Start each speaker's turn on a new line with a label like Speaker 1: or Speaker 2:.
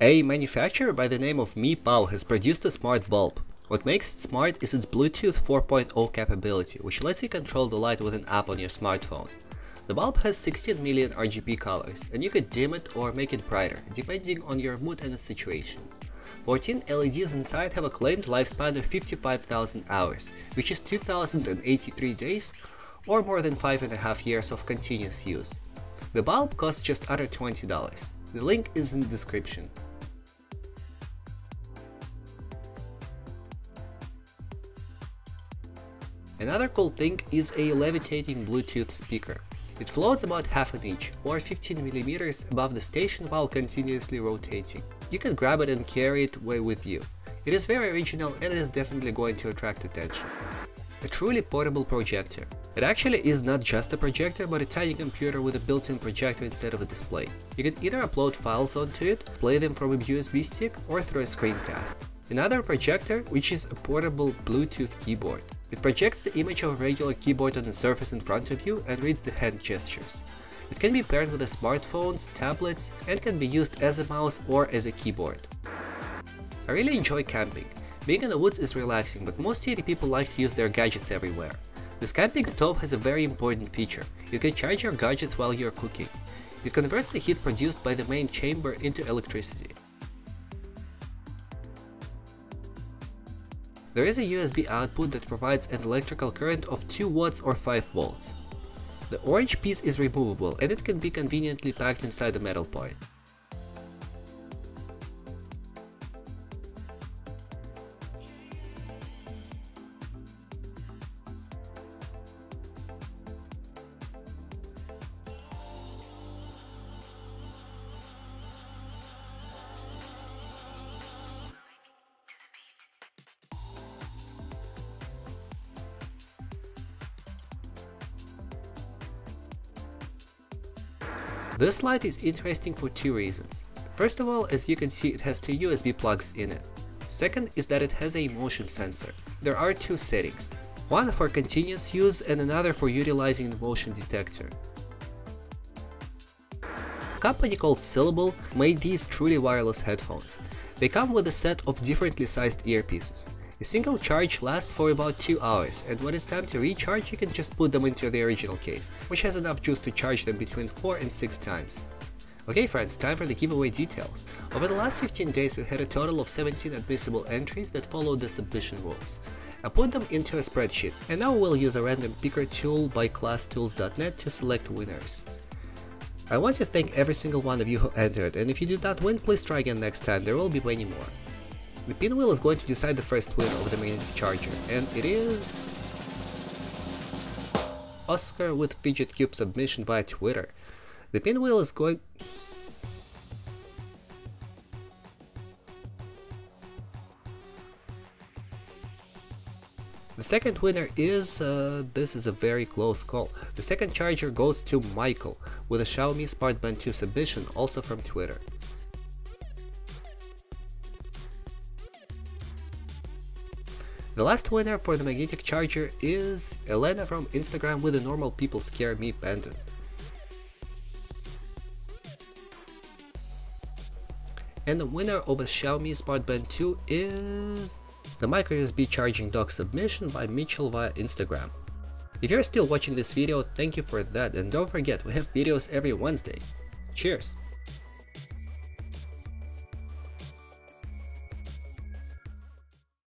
Speaker 1: A manufacturer by the name of Mipow has produced a smart bulb. What makes it smart is its Bluetooth 4.0 capability, which lets you control the light with an app on your smartphone. The bulb has 16 million RGB colors, and you can dim it or make it brighter, depending on your mood and situation. 14 LEDs inside have a claimed lifespan of 55,000 hours, which is 2083 days, or more than 5.5 years of continuous use. The bulb costs just under $20. The link is in the description. Another cool thing is a levitating Bluetooth speaker. It floats about half an inch, or 15mm above the station while continuously rotating. You can grab it and carry it away with you. It is very original and is definitely going to attract attention. A truly portable projector. It actually is not just a projector, but a tiny computer with a built-in projector instead of a display. You can either upload files onto it, play them from a USB stick, or through a screencast. Another projector, which is a portable Bluetooth keyboard. It projects the image of a regular keyboard on the surface in front of you and reads the hand gestures. It can be paired with smartphones, tablets, and can be used as a mouse or as a keyboard. I really enjoy camping. Being in the woods is relaxing, but most city people like to use their gadgets everywhere. This camping stove has a very important feature. You can charge your gadgets while you're cooking. It converts the heat produced by the main chamber into electricity. There is a USB output that provides an electrical current of 2 watts or 5 volts. The orange piece is removable and it can be conveniently packed inside the metal point. This light is interesting for two reasons. First of all, as you can see it has two USB plugs in it. Second is that it has a motion sensor. There are two settings, one for continuous use and another for utilizing the motion detector. A company called Syllable made these truly wireless headphones. They come with a set of differently sized earpieces. A single charge lasts for about 2 hours, and when it's time to recharge you can just put them into the original case, which has enough juice to charge them between 4 and 6 times. Okay friends, time for the giveaway details. Over the last 15 days we've had a total of 17 admissible entries that followed the submission rules. I put them into a spreadsheet, and now we'll use a random picker tool by classtools.net to select winners. I want to thank every single one of you who entered, and if you did not win, please try again next time, there will be many more. The pinwheel is going to decide the first winner of the main charger, and it is... Oscar with Fidget Cube submission via Twitter. The pinwheel is going... The second winner is, uh, this is a very close call. The second charger goes to Michael with a Xiaomi Smart Band 2 submission, also from Twitter. The last winner for the magnetic charger is Elena from Instagram with a normal people scare me pendant. And the winner of a Xiaomi Smart Band 2 is the micro USB charging dock submission by Mitchell via Instagram. If you're still watching this video, thank you for that and don't forget we have videos every Wednesday. Cheers!